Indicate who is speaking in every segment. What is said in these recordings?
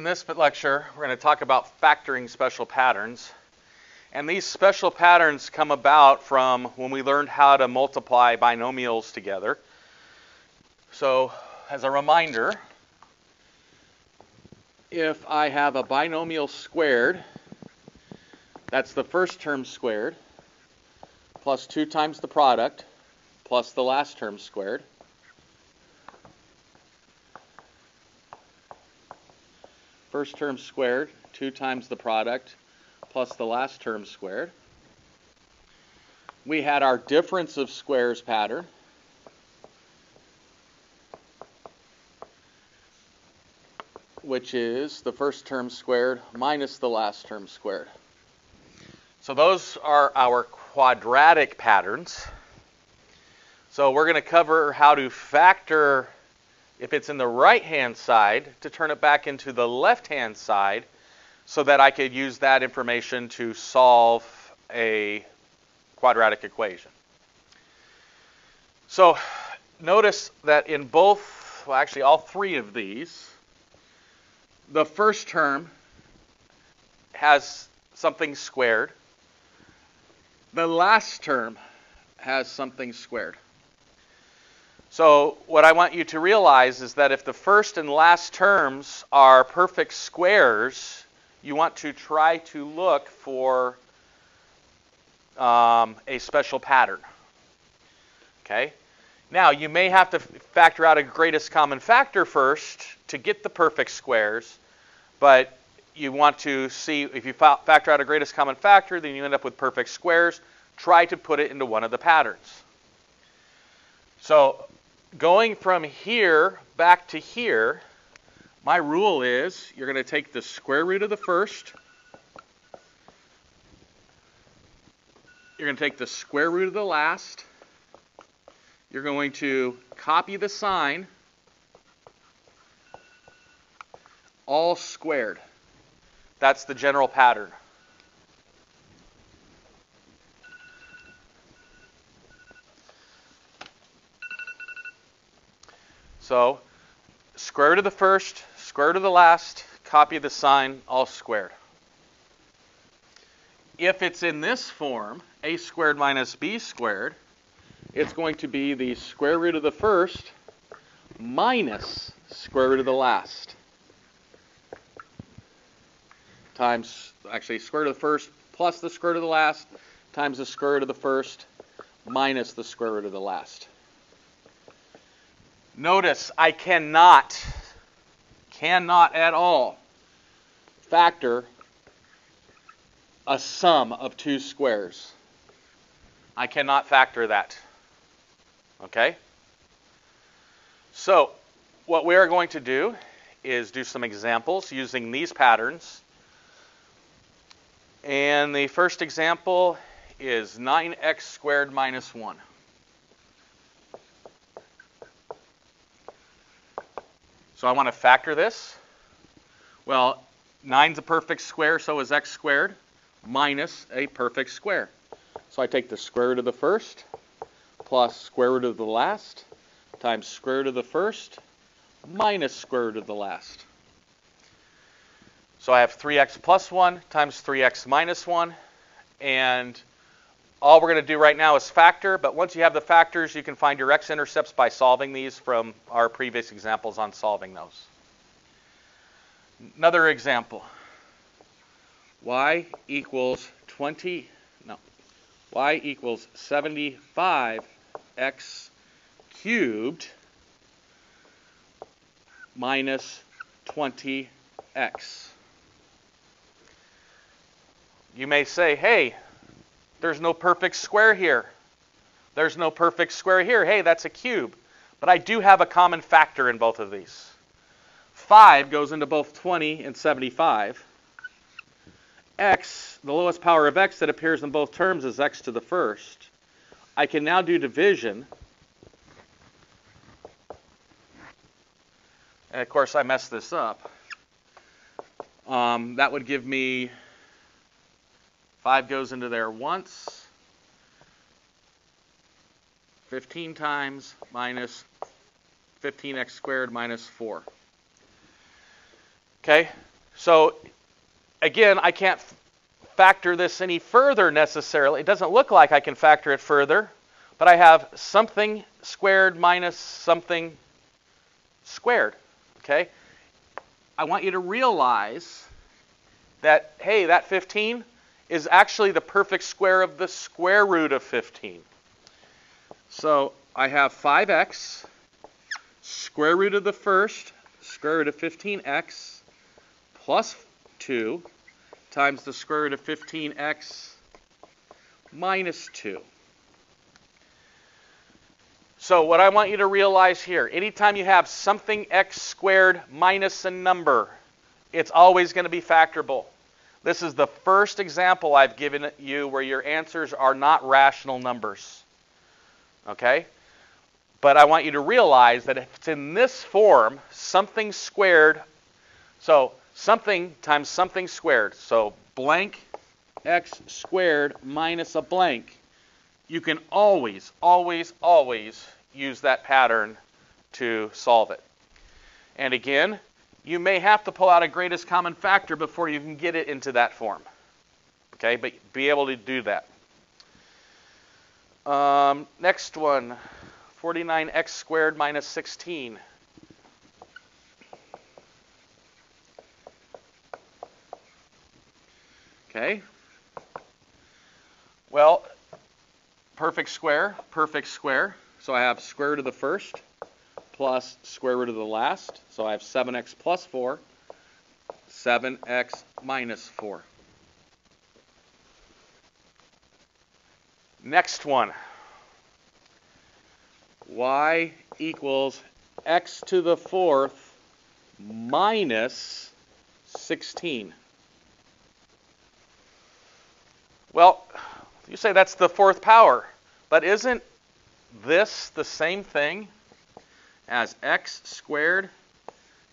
Speaker 1: in this lecture, we're going to talk about factoring special patterns. And these special patterns come about from when we learned how to multiply binomials together. So, as a reminder, if I have a binomial squared, that's the first term squared, plus 2 times the product, plus the last term squared. First term squared, 2 times the product, plus the last term squared. We had our difference of squares pattern. which is the first term squared minus the last term squared. So those are our quadratic patterns. So we're going to cover how to factor if it's in the right-hand side to turn it back into the left-hand side so that I could use that information to solve a quadratic equation. So notice that in both, well actually all three of these, the first term has something squared. The last term has something squared. So what I want you to realize is that if the first and last terms are perfect squares, you want to try to look for um, a special pattern. Okay? Now, you may have to factor out a greatest common factor first to get the perfect squares, but you want to see if you factor out a greatest common factor, then you end up with perfect squares. Try to put it into one of the patterns. So going from here back to here, my rule is you're going to take the square root of the first. You're going to take the square root of the last. You're going to copy the sign, all squared. That's the general pattern. So square root of the first, square root of the last, copy the sign, all squared. If it's in this form, a squared minus b squared, it's going to be the square root of the first minus square root of the last times, actually, square root of the first plus the square root of the last times the square root of the first minus the square root of the last. Notice I cannot, cannot at all factor a sum of two squares. I cannot factor that. Okay? So, what we are going to do is do some examples using these patterns. And the first example is 9x squared minus 1. So I want to factor this. Well, 9 is a perfect square, so is x squared minus a perfect square. So I take the square root of the first plus square root of the last times square root of the first minus square root of the last. So I have 3x plus 1 times 3x minus 1. And all we're going to do right now is factor, but once you have the factors, you can find your x-intercepts by solving these from our previous examples on solving those. Another example. y equals 20, no, y equals 75x cubed minus 20x. You may say, hey, there's no perfect square here. There's no perfect square here. Hey, that's a cube. But I do have a common factor in both of these. 5 goes into both 20 and 75. x, the lowest power of x that appears in both terms is x to the first. I can now do division. And of course, I messed this up. Um, that would give me 5 goes into there once. 15 times minus 15x squared minus 4. Okay, So again, I can't factor this any further necessarily. It doesn't look like I can factor it further, but I have something squared minus something squared. Okay? I want you to realize that, hey, that 15 is actually the perfect square of the square root of 15. So I have 5x, square root of the first, square root of 15x, plus 2 times the square root of 15x minus 2. So what I want you to realize here, anytime you have something x squared minus a number, it's always going to be factorable. This is the first example I've given you where your answers are not rational numbers. Okay? But I want you to realize that if it's in this form, something squared, so something times something squared, so blank x squared minus a blank, you can always, always, always use that pattern to solve it. And again, you may have to pull out a greatest common factor before you can get it into that form. Okay, but be able to do that. Um, next one, 49x squared minus 16. Okay. Well, perfect square, perfect square. So I have square root of the first plus square root of the last. So I have 7x plus 4, 7x minus 4. Next one. y equals x to the fourth minus 16. Well, you say that's the fourth power, but isn't this the same thing as x squared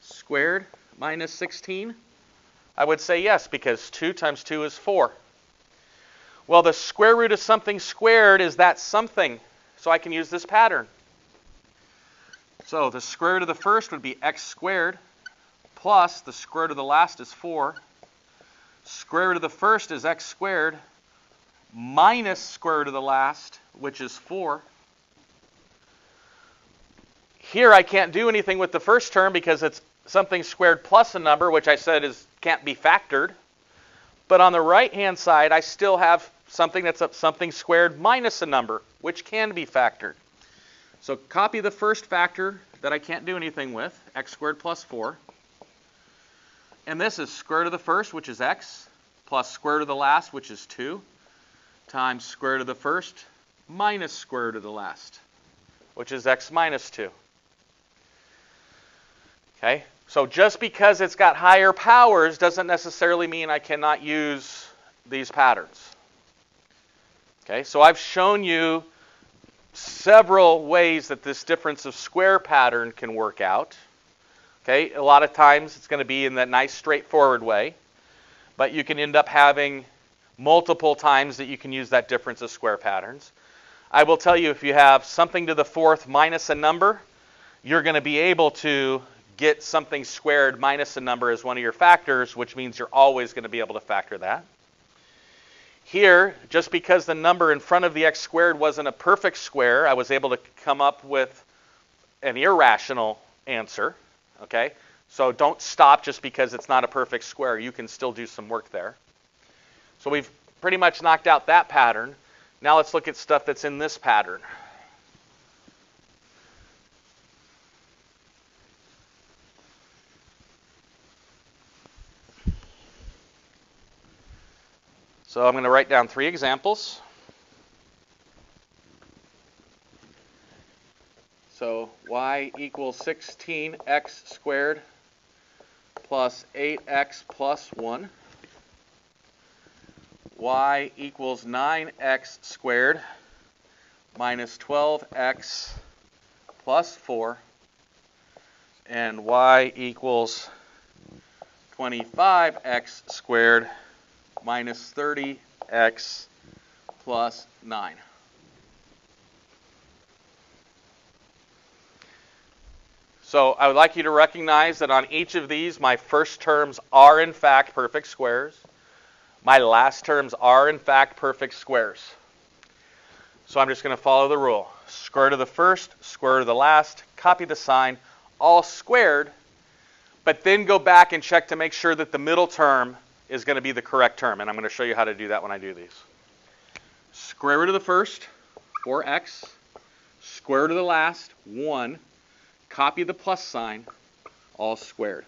Speaker 1: squared minus 16? I would say yes, because 2 times 2 is 4. Well, the square root of something squared is that something, so I can use this pattern. So the square root of the first would be x squared plus the square root of the last is 4. Square root of the first is x squared minus square root of the last, which is 4. Here I can't do anything with the first term because it's something squared plus a number, which I said is can't be factored. But on the right-hand side, I still have something that's something squared minus a number, which can be factored. So copy the first factor that I can't do anything with, x squared plus 4. And this is square root of the first, which is x, plus square root of the last, which is 2, times square root of the first minus square root of the last, which is x minus 2. Okay? So just because it's got higher powers doesn't necessarily mean I cannot use these patterns. Okay? So I've shown you several ways that this difference of square pattern can work out. Okay? A lot of times it's going to be in that nice straightforward way, but you can end up having multiple times that you can use that difference of square patterns. I will tell you if you have something to the fourth minus a number, you're going to be able to get something squared minus a number as one of your factors, which means you're always going to be able to factor that. Here, just because the number in front of the x squared wasn't a perfect square, I was able to come up with an irrational answer. Okay? So don't stop just because it's not a perfect square. You can still do some work there. So we've pretty much knocked out that pattern. Now let's look at stuff that's in this pattern. So I'm going to write down three examples. So y equals 16x squared plus 8x plus 1. y equals 9x squared minus 12x plus 4. And y equals 25x squared minus 30x plus 9. So I would like you to recognize that on each of these, my first terms are in fact perfect squares. My last terms are in fact perfect squares. So I'm just going to follow the rule. Square root of the first, square root of the last, copy the sign, all squared, but then go back and check to make sure that the middle term is going to be the correct term. And I'm going to show you how to do that when I do these. Square root of the first, 4x, square root of the last, 1, copy the plus sign, all squared.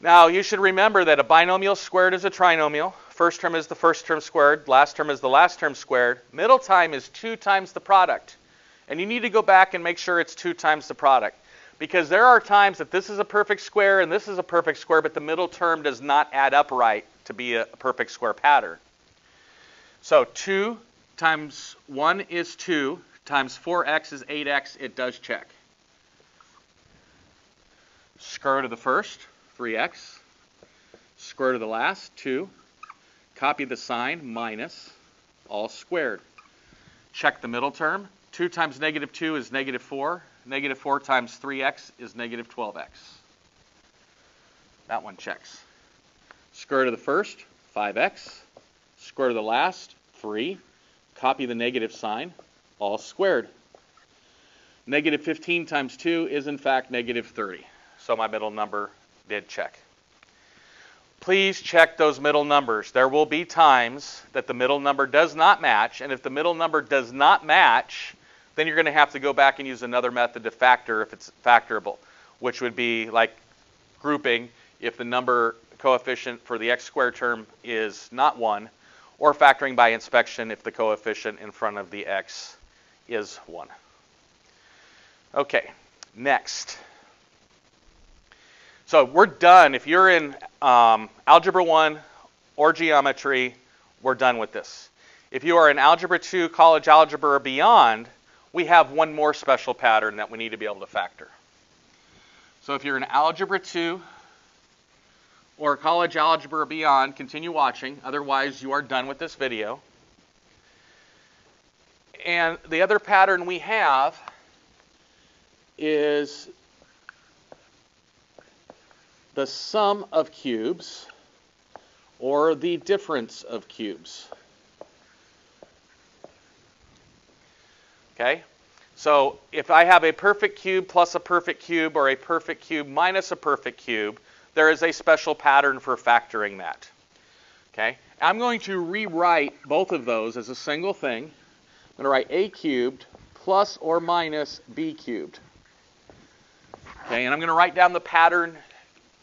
Speaker 1: Now, you should remember that a binomial squared is a trinomial. First term is the first term squared, last term is the last term squared. Middle time is 2 times the product. And you need to go back and make sure it's 2 times the product. Because there are times that this is a perfect square and this is a perfect square, but the middle term does not add up right to be a perfect square pattern. So 2 times 1 is 2, times 4x is 8x, it does check. Square root of the first, 3x. Square of the last, 2. Copy the sign, minus, all squared. Check the middle term. 2 times negative 2 is negative 4. Negative 4 times 3x is negative 12x. That one checks. Square root of the first, 5x. Square root of the last, 3. Copy the negative sign, all squared. Negative 15 times 2 is in fact negative 30. So my middle number did check. Please check those middle numbers. There will be times that the middle number does not match, and if the middle number does not match, then you're going to have to go back and use another method to factor if it's factorable, which would be like grouping if the number coefficient for the x squared term is not 1, or factoring by inspection if the coefficient in front of the x is 1. Okay, next. So we're done. If you're in um, Algebra 1 or Geometry, we're done with this. If you are in Algebra 2, College Algebra, or beyond, we have one more special pattern that we need to be able to factor. So if you're in Algebra 2 or College Algebra beyond, continue watching. Otherwise, you are done with this video. And the other pattern we have is the sum of cubes or the difference of cubes. Okay? So if I have a perfect cube plus a perfect cube or a perfect cube minus a perfect cube, there is a special pattern for factoring that. Okay? I'm going to rewrite both of those as a single thing. I'm going to write a cubed plus or minus b cubed. Okay, and I'm going to write down the pattern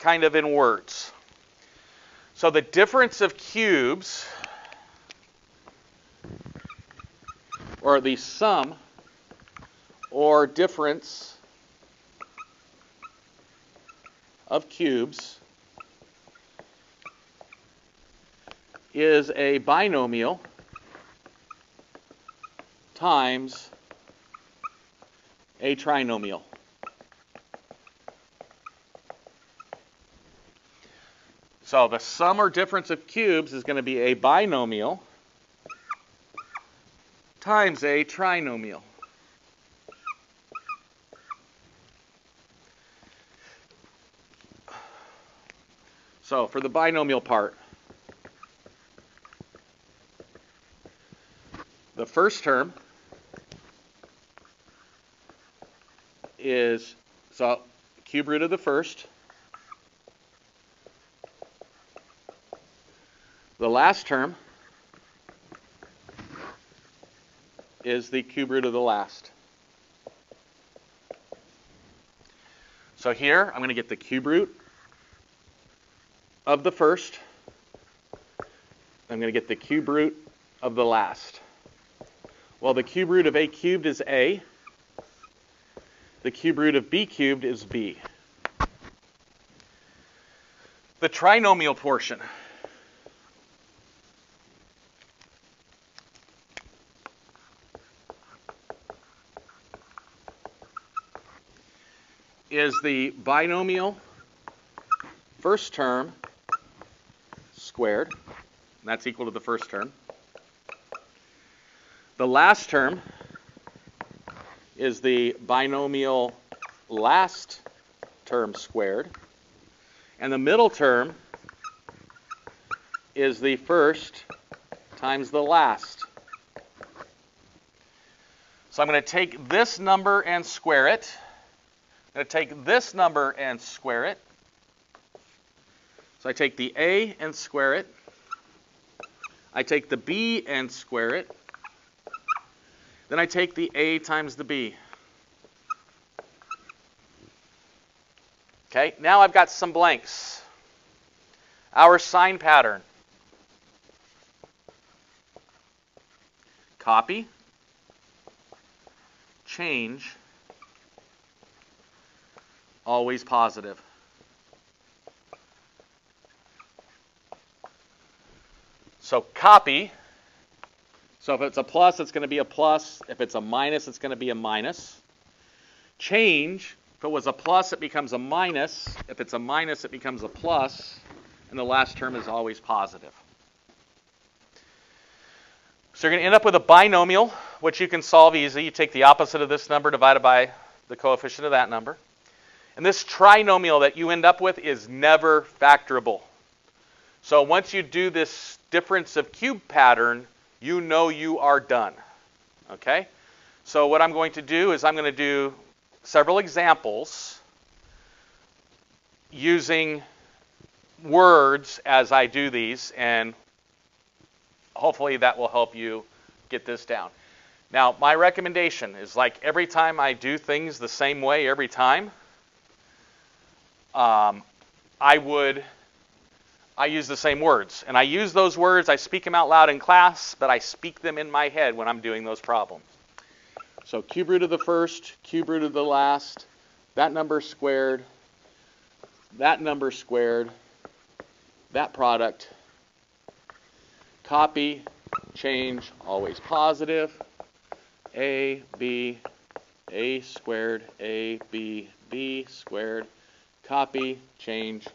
Speaker 1: kind of in words. So the difference of cubes, or the sum or difference of cubes, is a binomial times a trinomial. So the sum or difference of cubes is going to be a binomial times a trinomial. So for the binomial part, the first term is so cube root of the first The last term is the cube root of the last. So here, I'm going to get the cube root of the first. I'm going to get the cube root of the last. Well, the cube root of a cubed is a. The cube root of b cubed is b. The trinomial portion. Is the binomial first term squared. That's equal to the first term. The last term is the binomial last term squared. And the middle term is the first times the last. So I'm going to take this number and square it. I'm going to take this number and square it. So I take the a and square it. I take the b and square it. Then I take the a times the b. Okay, now I've got some blanks. Our sign pattern. Copy, change, always positive. So copy. So if it's a plus, it's going to be a plus. If it's a minus, it's going to be a minus. Change. If it was a plus, it becomes a minus. If it's a minus, it becomes a plus. And the last term is always positive. So you're going to end up with a binomial, which you can solve easy. You take the opposite of this number divided by the coefficient of that number. And this trinomial that you end up with is never factorable. So once you do this difference of cube pattern, you know you are done. Okay? So what I'm going to do is I'm going to do several examples using words as I do these, and hopefully that will help you get this down. Now, my recommendation is like every time I do things the same way every time, um, I would I use the same words. And I use those words, I speak them out loud in class, but I speak them in my head when I'm doing those problems. So cube root of the first, cube root of the last, that number squared, that number squared, that product, copy, change, always positive, a, b, a squared, a, b, b squared, copy, change,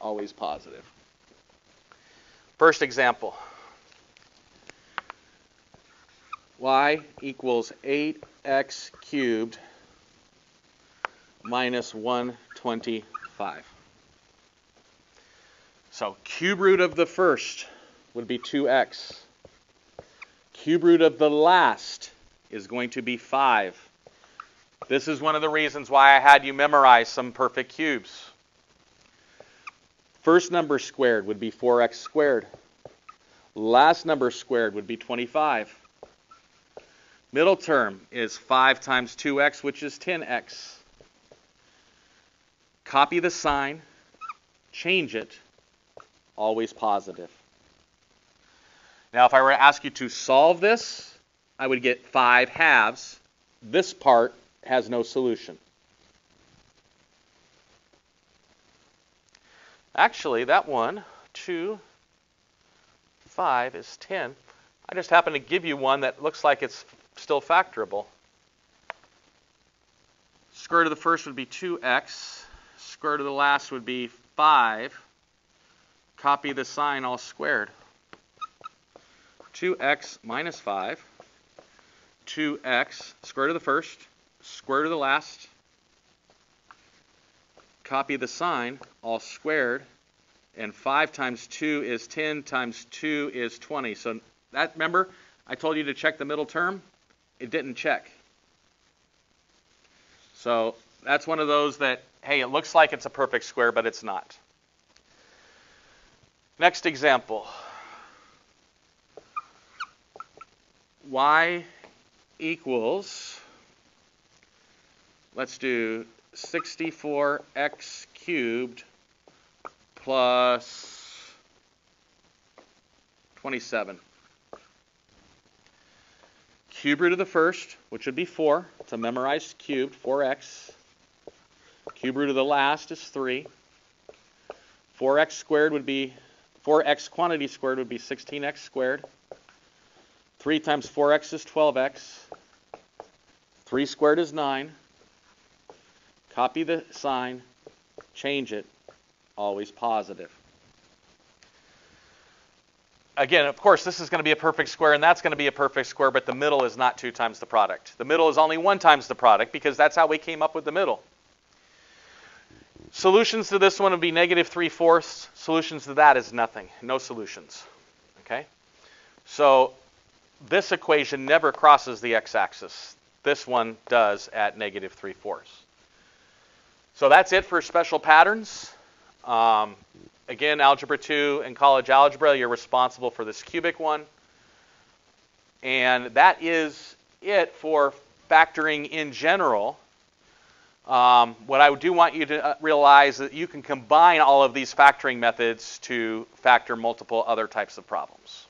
Speaker 1: always positive. First example. y equals 8x cubed minus 125. So cube root of the first would be 2x. Cube root of the last is going to be 5. This is one of the reasons why I had you memorize some perfect cubes. First number squared would be 4x squared. Last number squared would be 25. Middle term is 5 times 2x, which is 10x. Copy the sign, change it, always positive. Now, if I were to ask you to solve this, I would get 5 halves. This part has no solution. Actually, that one, 2, 5 is 10. I just happen to give you one that looks like it's still factorable. Square root of the first would be 2x. Square root of the last would be 5. Copy the sign all squared. 2x minus 5. 2x, square root of the first, square of the last, copy the sign, all squared, and 5 times 2 is 10 times 2 is 20. So that remember, I told you to check the middle term. It didn't check. So that's one of those that, hey, it looks like it's a perfect square, but it's not. Next example. y equals, let's do 64x cubed plus 27. Cube root of the first, which would be 4. It's a memorized cubed, 4x. Cube root of the last is 3. 4x squared would be, 4x quantity squared would be 16x squared. 3 times 4x is 12x. 3 squared is 9. Copy the sign, change it, always positive. again, of course, this is going to be a perfect square and that's going to be a perfect square, but the middle is not 2 times the product. The middle is only 1 times the product because that's how we came up with the middle. Solutions to this one would be negative 3 fourths. Solutions to that is nothing. No solutions. Okay? So this equation never crosses the x-axis. This one does at negative 3 fourths. So that's it for special patterns. Um, again, Algebra 2 and College Algebra, you're responsible for this cubic one. And that is it for factoring in general. Um, what I do want you to uh, realize that you can combine all of these factoring methods to factor multiple other types of problems.